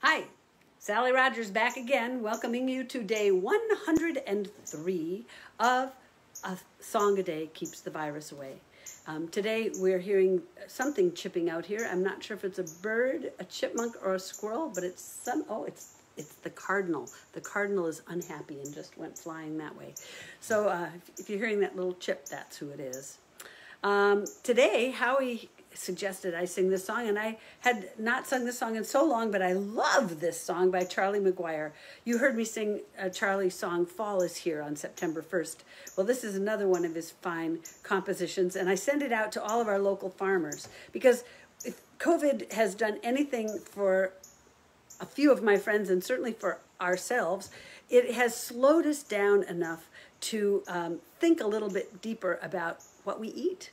Hi, Sally Rogers back again, welcoming you to day 103 of A Song a Day Keeps the Virus Away. Um, today we're hearing something chipping out here. I'm not sure if it's a bird, a chipmunk, or a squirrel, but it's some, oh, it's it's the cardinal. The cardinal is unhappy and just went flying that way. So uh, if you're hearing that little chip, that's who it is. Um, today, Howie suggested I sing this song, and I had not sung this song in so long, but I love this song by Charlie McGuire. You heard me sing a Charlie song, Fall is Here, on September 1st. Well, this is another one of his fine compositions, and I send it out to all of our local farmers because if COVID has done anything for a few of my friends, and certainly for ourselves, it has slowed us down enough to um, think a little bit deeper about what we eat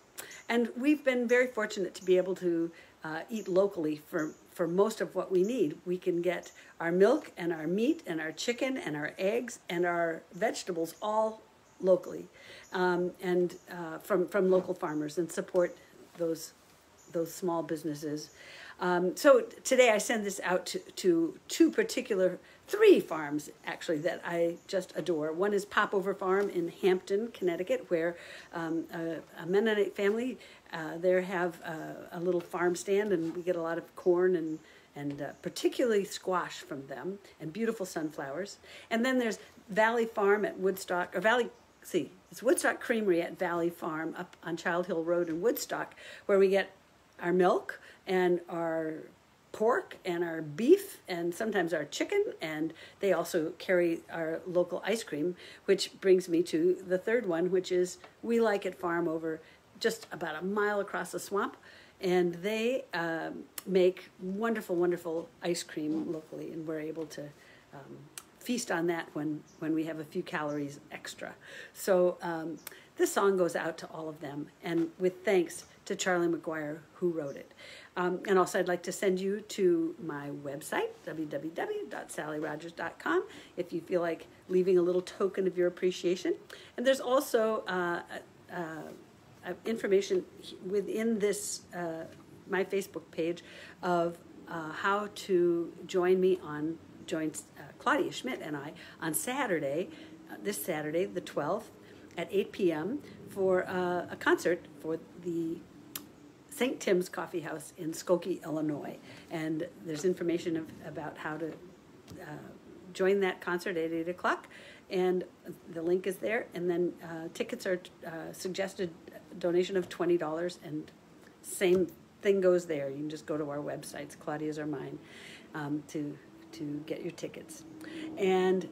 and we've been very fortunate to be able to uh, eat locally for, for most of what we need. We can get our milk and our meat and our chicken and our eggs and our vegetables all locally um, and uh, from, from local farmers and support those, those small businesses. Um, so today I send this out to, to two particular three farms actually that I just adore. One is Popover Farm in Hampton, Connecticut, where um, a, a, Mennonite family uh, there have a little farm stand, and we get a lot of corn and and uh, particularly squash from them, and beautiful sunflowers. And then there's Valley Farm at Woodstock, or Valley. See, it's Woodstock Creamery at Valley Farm up on Child Hill Road in Woodstock, where we get our milk and our pork and our beef and sometimes our chicken. And they also carry our local ice cream which brings me to the third one which is We-Li-Kit farm over just about a mile across the swamp. And they um, make wonderful wonderful ice cream locally and we're able to um, feast on that when when we have a few calories extra so um, this song goes out to all of them and with thanks to charlie mcguire who wrote it um, and also, I'd like to send you to my website, www.sallyrogers.com, if you feel like leaving a little token of your appreciation. And there's also uh, uh, uh, information within this, uh, my Facebook page, of uh, how to join me on, join uh, Claudia Schmidt and I on Saturday, this Saturday, the 12th, at 8 p.m. for a concert for the St. Tim's Coffee House in Skokie, Illinois. And there's information of, about how to uh, join that concert at 8 o'clock. And the link is there. And then uh, tickets are uh, suggested donation of $20. And same thing goes there. You can just go to our websites, Claudia's or mine, um, to, to get your tickets. And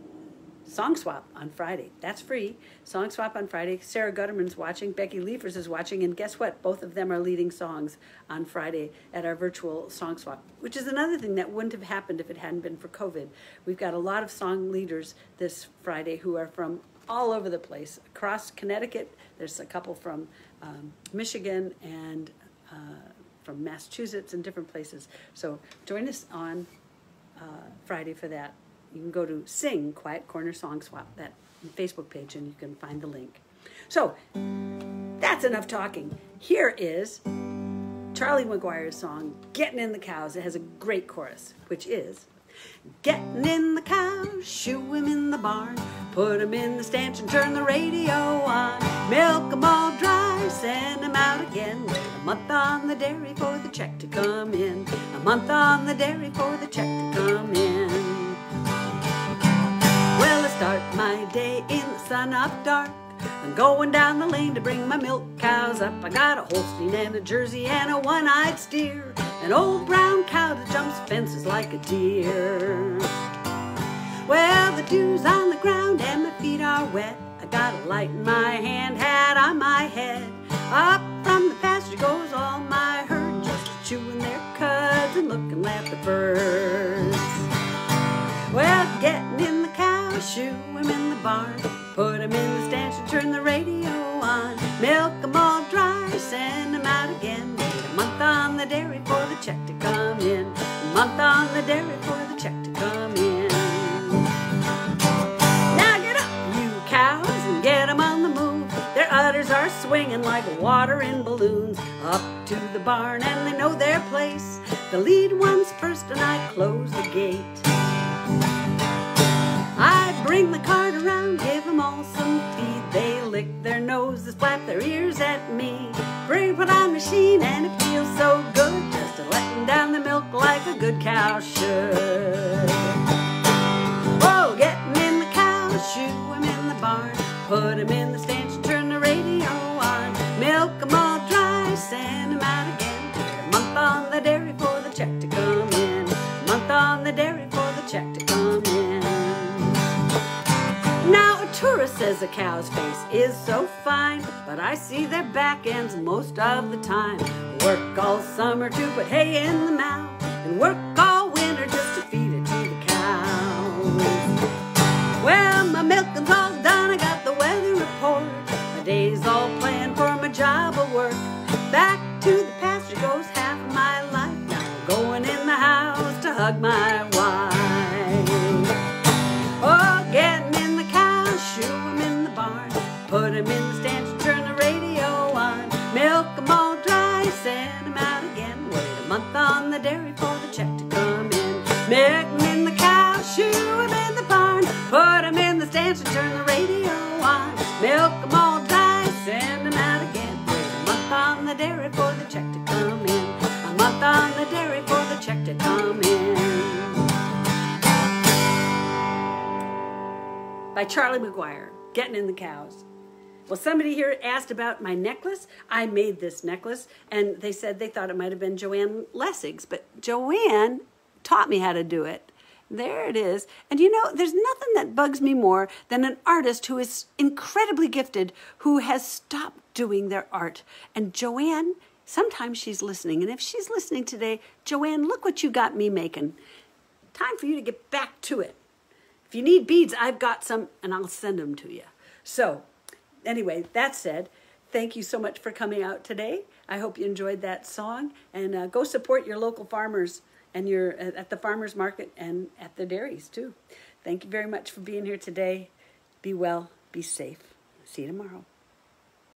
Song Swap on Friday. That's free. Song Swap on Friday. Sarah Gutterman's watching. Becky Liefers is watching. And guess what? Both of them are leading songs on Friday at our virtual Song Swap, which is another thing that wouldn't have happened if it hadn't been for COVID. We've got a lot of song leaders this Friday who are from all over the place. Across Connecticut, there's a couple from um, Michigan and uh, from Massachusetts and different places. So join us on uh, Friday for that you can go to Sing Quiet Corner Song Swap, that Facebook page, and you can find the link. So that's enough talking. Here is Charlie McGuire's song, Getting in the Cows. It has a great chorus, which is Getting in the cows, shoe him in the barn, put him in the stanch and turn the radio on. Milk all dry, send out again. A month on the dairy for the check to come in. A month on the dairy for the check to come in. Well, I start my day in the sun up dark. I'm going down the lane to bring my milk cows up. I got a Holstein and a Jersey and a one-eyed steer. An old brown cow that jumps fences like a deer. Well, the dew's on the ground and my feet are wet. I got a light in my hand, hat on the dairy for the check to come in. Now get up, you cows, and get 'em on the move. Their udders are swinging like water in balloons. Up to the barn, and they know their place. The lead one's first, and I close the gate. I bring the cart around, give 'em all some feed. They lick their noses, flap their ears at me. Bring but i machine, and it feels so good to letting down the milk like a good cow should. Oh, Whoa, getting in the cow, shoot him in the barn, put him in the stand. Says a cow's face is so fine, but I see their back ends most of the time. Work all summer to put hay in the mouth, and work all winter just to feed it to the cows. Well, my milking's all done, I got the weather report. My day's all planned for my job of work. Back to the pasture goes half of my life. Now I'm going in the house to hug my wife. Month on the dairy for the check to come in. Milk in the cow, shoe him in the barn, put him in the stanch and turn the radio on, milk 'em all dry, send 'em out again. Wait a month on the dairy for the check to come in. A month on the dairy for the check to come in. by Charlie McGuire, Getting in the Cows. Well, somebody here asked about my necklace. I made this necklace, and they said they thought it might have been Joanne Lessig's, but Joanne taught me how to do it. There it is. And you know, there's nothing that bugs me more than an artist who is incredibly gifted who has stopped doing their art. And Joanne, sometimes she's listening. And if she's listening today, Joanne, look what you got me making. Time for you to get back to it. If you need beads, I've got some and I'll send them to you. So, anyway, that said, thank you so much for coming out today. I hope you enjoyed that song and uh, go support your local farmers and your uh, at the farmers market and at the dairies too. Thank you very much for being here today. Be well, be safe. See you tomorrow.